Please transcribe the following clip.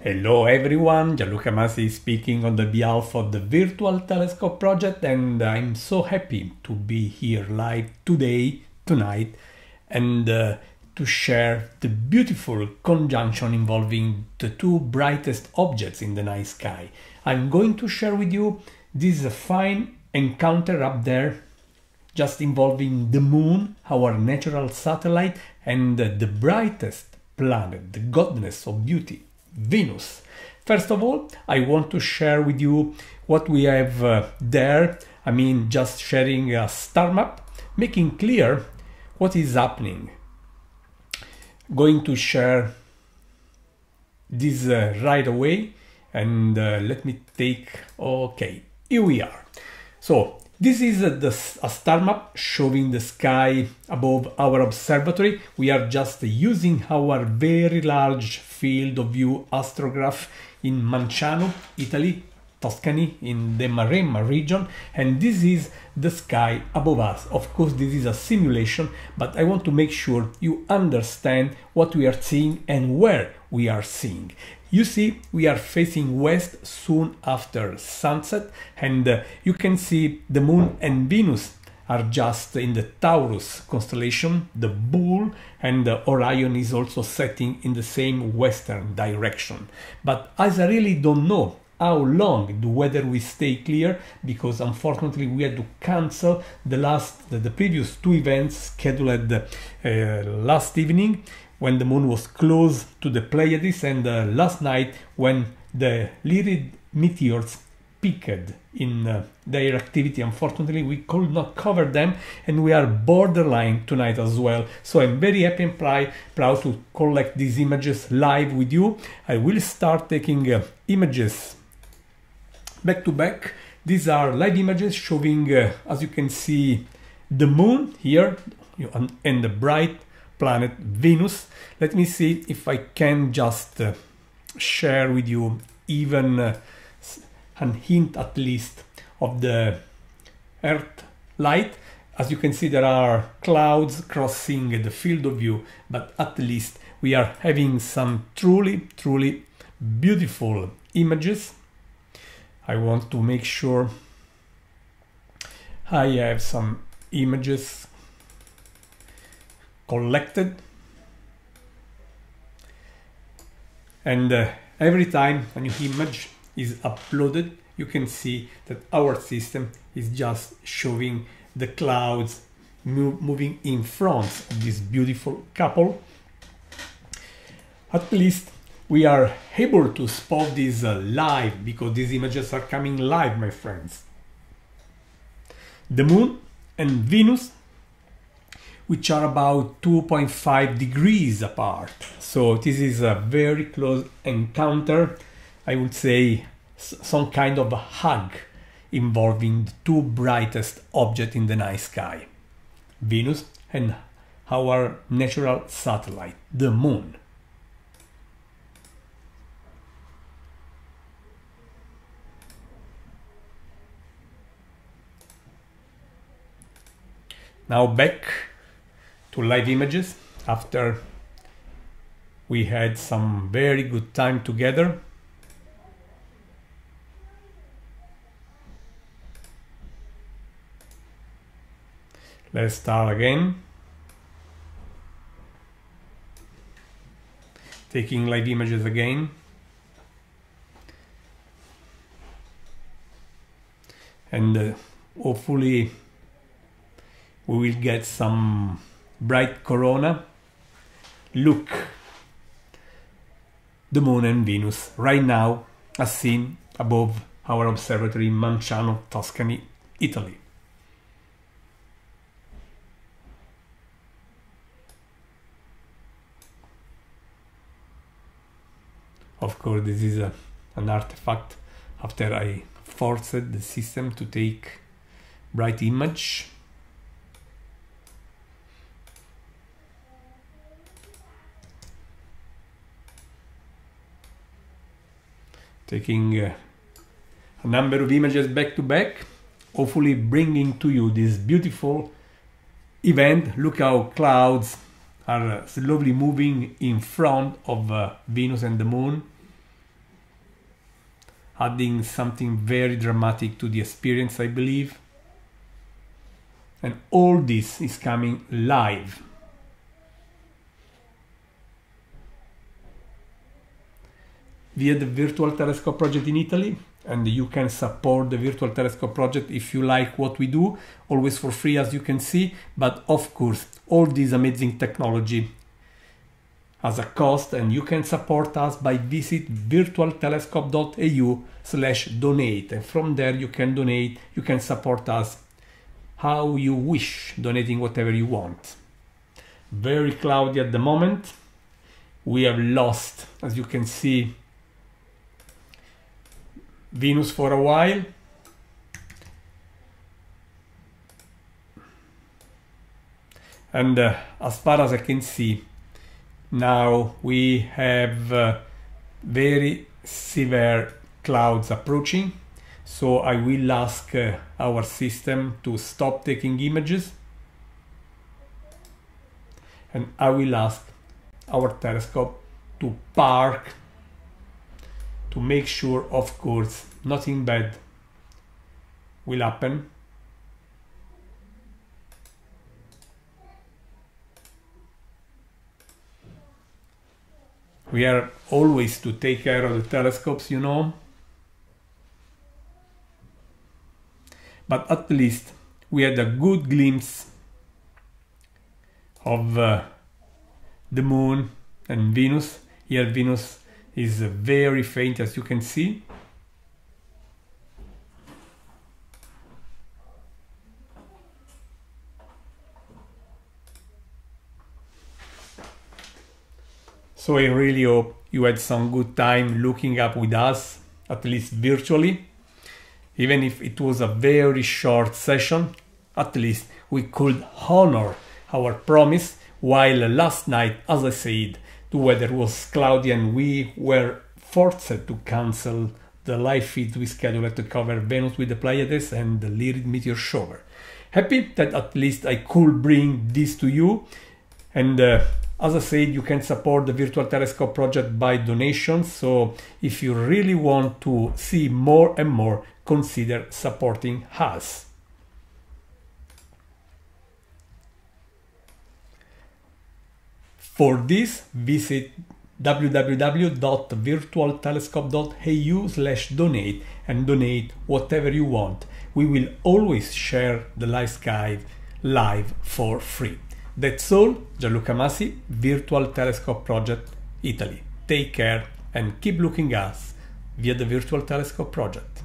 Hello everyone, Gianluca Masi speaking on the behalf of the Virtual Telescope Project and I'm so happy to be here live today, tonight, and uh, to share the beautiful conjunction involving the two brightest objects in the night sky. I'm going to share with you this fine encounter up there just involving the moon, our natural satellite, and the brightest planet, the goddess of beauty, Venus. First of all, I want to share with you what we have uh, there. I mean, just sharing a star map, making clear what is happening. Going to share this uh, right away and uh, let me take, okay, here we are. So this is a, a star map showing the sky above our observatory. We are just using our very large field of view astrograph in Manciano, Italy, Tuscany, in the Maremma region, and this is the sky above us. Of course, this is a simulation, but I want to make sure you understand what we are seeing and where we are seeing. You see, we are facing west soon after sunset, and uh, you can see the moon and Venus are just in the Taurus constellation, the bull, and Orion is also setting in the same western direction. But as I really don't know how long the weather will stay clear because unfortunately we had to cancel the last the, the previous two events scheduled uh, last evening when the moon was close to the Pleiades and uh, last night when the Lyrid meteors peaked in uh, their activity. Unfortunately, we could not cover them and we are borderline tonight as well. So I'm very happy and proud, proud to collect these images live with you. I will start taking uh, images back to back. These are live images showing, uh, as you can see, the moon here and the bright planet Venus. Let me see if I can just uh, share with you even uh, a hint at least of the Earth light. As you can see, there are clouds crossing the field of view, but at least we are having some truly, truly beautiful images. I want to make sure I have some images collected. And uh, every time a new image is uploaded you can see that our system is just showing the clouds moving in front of this beautiful couple. At least we are able to spot this uh, live because these images are coming live my friends. The moon and venus which are about 2.5 degrees apart. So this is a very close encounter. I would say some kind of a hug involving the two brightest objects in the night sky, Venus and our natural satellite, the moon. Now back to live images after we had some very good time together. Let's start again. Taking live images again. And uh, hopefully we will get some bright corona. Look, the moon and Venus right now as seen above our observatory in Manciano, Tuscany, Italy. Of course, this is a, an artifact after I forced the system to take bright image taking uh, a number of images back to back, hopefully bringing to you this beautiful event. Look how clouds are uh, slowly moving in front of uh, Venus and the Moon. adding something very dramatic to the experience, I believe. And all this is coming live. Via the Virtual Telescope project in Italy, and you can support the virtual telescope project if you like what we do always for free as you can see. But of course all this amazing technology has a cost and you can support us by visit virtualtelescope.eu slash donate. And from there you can donate you can support us how you wish donating whatever you want. Very cloudy at the moment. We have lost as you can see Venus for a while. And uh, as far as I can see now we have uh, very severe clouds approaching. So I will ask uh, our system to stop taking images. And I will ask our telescope to park to make sure of course nothing bad will happen. We are always to take care of the telescopes you know. But at least we had a good glimpse of uh, the moon and Venus. Here Venus is very faint as you can see So I really hope you had some good time looking up with us, at least virtually. Even if it was a very short session, at least we could honor our promise while last night, as I said, the weather was cloudy and we were forced to cancel the live feeds we scheduled to cover Venus with the Pleiades and the Lyrid meteor shower. Happy that at least I could bring this to you and uh, as I said, you can support the Virtual Telescope project by donations. So if you really want to see more and more, consider supporting us. For this, visit www.virtualtelescope.eu slash donate and donate whatever you want. We will always share the live sky live for free. That's all, Gianluca Masi, Virtual Telescope Project, Italy. Take care and keep looking us via the Virtual Telescope Project.